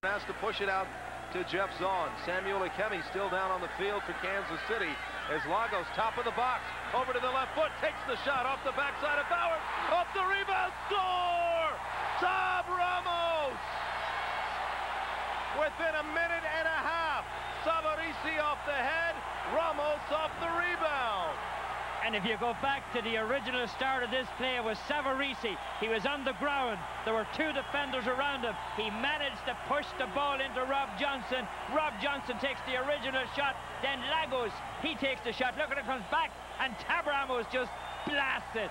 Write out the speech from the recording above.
Has to push it out to Jeff Zahn. Samuel Akemi still down on the field for Kansas City as Lagos top of the box. Over to the left foot takes the shot off the backside of Bauer off the rebound score! Tab Ramos! Within a minute and a half Savarese off the head Ramos off the and if you go back to the original start of this play, it was Savarese. He was on the ground. There were two defenders around him. He managed to push the ball into Rob Johnson. Rob Johnson takes the original shot. Then Lagos, he takes the shot. Look at it, comes back. And Tab Ramos just blasts it.